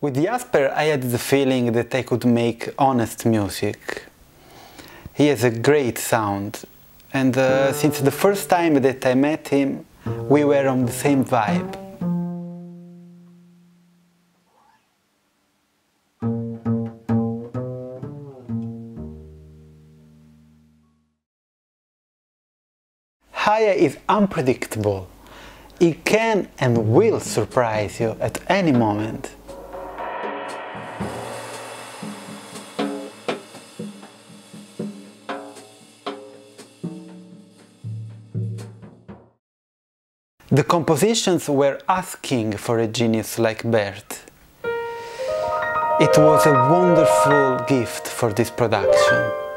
With Jasper, I had the feeling that I could make honest music. He has a great sound, and uh, since the first time that I met him, we were on the same vibe. Haye is unpredictable. He can and will surprise you at any moment. The compositions were asking for a genius like Bert. It was a wonderful gift for this production.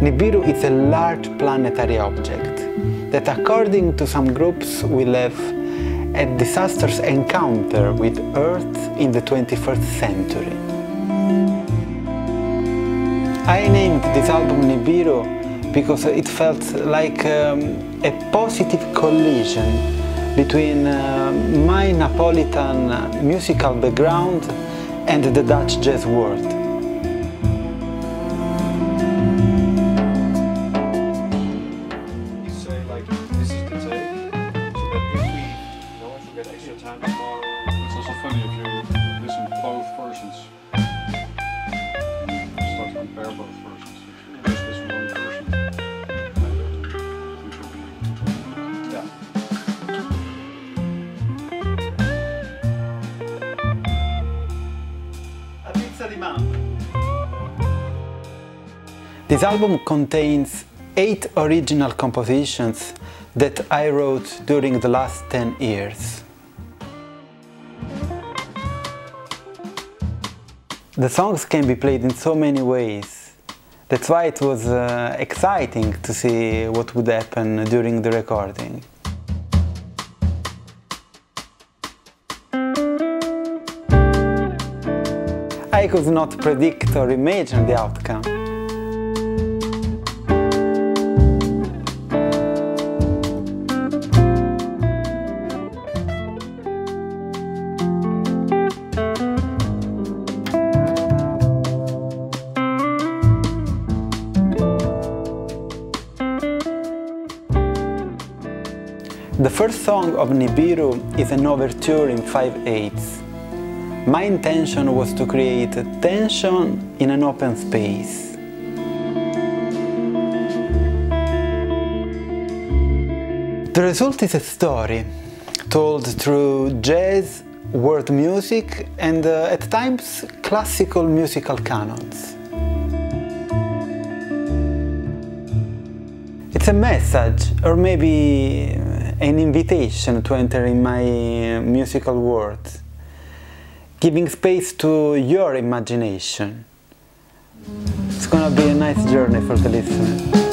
Nibiru is a large planetary object that according to some groups will have a disastrous encounter with Earth in the 21st century. I named this album Nibiru because it felt like um, a positive collision between uh, my Napolitan musical background and the Dutch jazz world. This album contains eight original compositions that I wrote during the last 10 years. The songs can be played in so many ways. That's why it was uh, exciting to see what would happen during the recording. I could not predict or imagine the outcome. The first song of Nibiru is an overture in 5 eighths. My intention was to create tension in an open space. The result is a story told through jazz, world music, and uh, at times classical musical canons. It's a message, or maybe an invitation to enter in my musical world, giving space to your imagination. It's gonna be a nice journey for the listener.